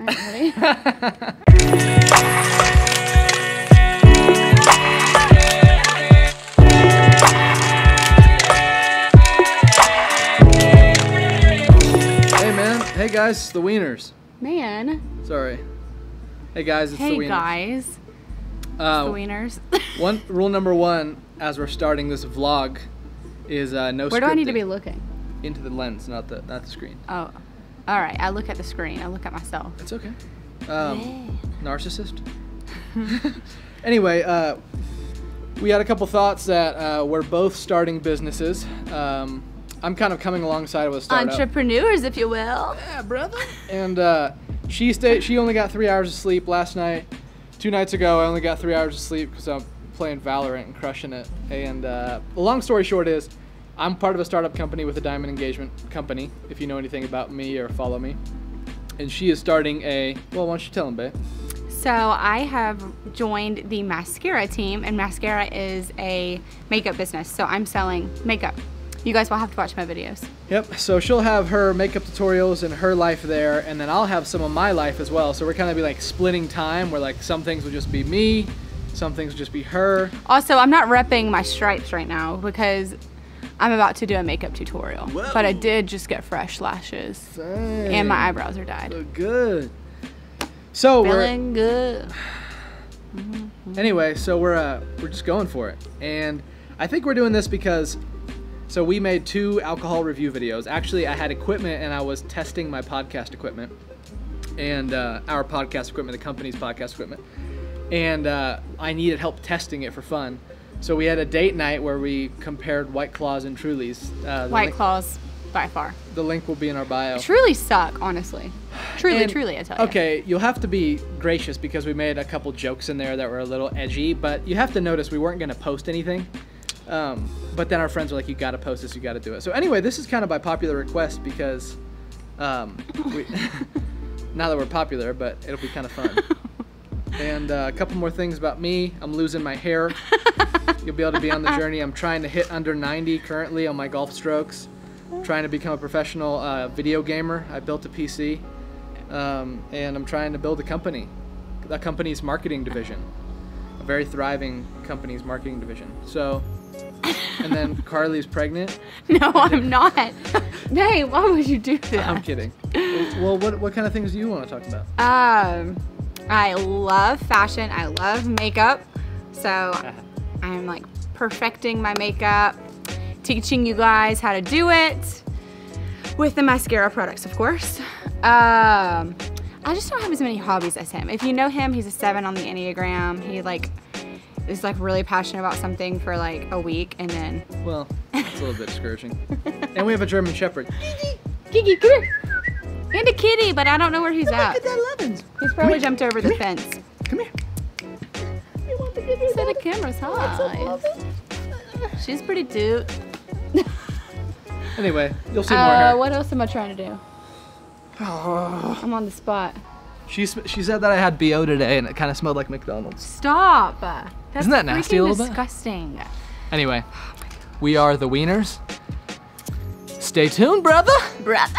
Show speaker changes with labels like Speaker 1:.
Speaker 1: Hey man, hey guys, it's the Wieners.
Speaker 2: Man.
Speaker 1: Sorry. Hey guys, it's
Speaker 3: Hey
Speaker 1: the Wieners.
Speaker 3: guys,
Speaker 1: Uh,
Speaker 3: the wieners.
Speaker 1: one rule number one, as we're starting this vlog, is uh, no.
Speaker 2: Where do I need to be looking?
Speaker 1: Into the lens, not the not the screen.
Speaker 3: oh, all right. I look at the screen. I look at myself.
Speaker 1: It's okay. Um, narcissist. anyway, uh, we had a couple thoughts that uh, we're both starting businesses. Um, I'm kind of coming alongside with a startup.
Speaker 3: Entrepreneurs, if you will.
Speaker 1: Yeah, brother. And uh, she stayed. She only got three hours of sleep last night. Two nights ago, I only got three hours of sleep because I'm playing Valorant and crushing it. And uh, the long story short is, I'm part of a startup company with a diamond engagement company. If you know anything about me or follow me, and she is starting a. Well, why don't you tell them, babe?
Speaker 3: So I have joined the Maskcara team, and Maskcara is a makeup business. So I'm selling makeup. You guys will have to watch my videos.
Speaker 1: Yep. So she'll have her makeup tutorials and her life there, and then I'll have some of my life as well. So we're kind of be like splitting time, where like some things will just be me, some things will just be her.
Speaker 3: Also, I'm not repping my stripes right now because I'm about to do a makeup tutorial. But I did just get fresh lashes, and my eyebrows are dyed.
Speaker 1: Look good. So we're
Speaker 3: Feeling good.
Speaker 1: anyway, so we're uh, we're just going for it, and I think we're doing this because so we made two alcohol review videos. Actually, I had equipment and I was testing my podcast equipment and uh, our podcast equipment, the company's podcast equipment, and uh, I needed help testing it for fun. So we had a date night where we compared White Claws and Trulies. Uh,
Speaker 3: White
Speaker 1: link,
Speaker 3: claws, by far.
Speaker 1: The link will be in our bio.
Speaker 3: Truly suck, honestly. Truly,
Speaker 1: And-
Speaker 3: truly, I tell you.
Speaker 1: Okay, you'll have to be gracious because we made a couple jokes in there that were a little edgy, but you have to notice we weren't going to post anything. Um, but then our friends were like, "You got to post this. You got to do it." So anyway, this is kind of by popular request because um, we, now that we're popular, but it'll be kind of fun. and uh, a couple more things about me: I'm losing my hair. You'll be able to be on the journey. I'm trying to hit under 90 currently on my golf strokes. trying to become a professional uh, video gamer. I built a PC, um, and I'm trying to build a company, a company's marketing division, a very thriving company's marketing division. So, and then Karley's pregnant.
Speaker 3: No, I'm not. hey, why would you do that?
Speaker 1: I'm kidding. Well, what what kind of things do you want to talk about?
Speaker 3: Um, I love fashion. I love makeup. So I'm like perfecting my makeup, teaching you guys how to do it with the Maskcara products, of course. Um, I just don't have as many hobbies as him. If you know him, he's a seven on the Enneagram. He like is like really passionate about something for like a week and then
Speaker 1: Well, it's a little bit discouraging. and we have a German Shepherd.
Speaker 3: Kiki, come here. And a kitty, but I don't know where he's at.
Speaker 1: that Levins.
Speaker 3: He's probably jumped over the fence.
Speaker 1: Come here.
Speaker 3: you So the camera's hot. She's pretty cute.
Speaker 1: Anyway, you'll see more
Speaker 3: Uh,
Speaker 1: hair.
Speaker 3: what else am I trying to do? Oh. I'm on the spot.
Speaker 1: She she said that I had bo today, and it kind of smelled like McDonald's.
Speaker 3: Stop. That's
Speaker 1: Isn't that nasty a
Speaker 3: freaking
Speaker 1: little bit?
Speaker 3: disgusting.
Speaker 1: Anyway, we are the Wieners. Stay tuned, brother.
Speaker 3: Brother.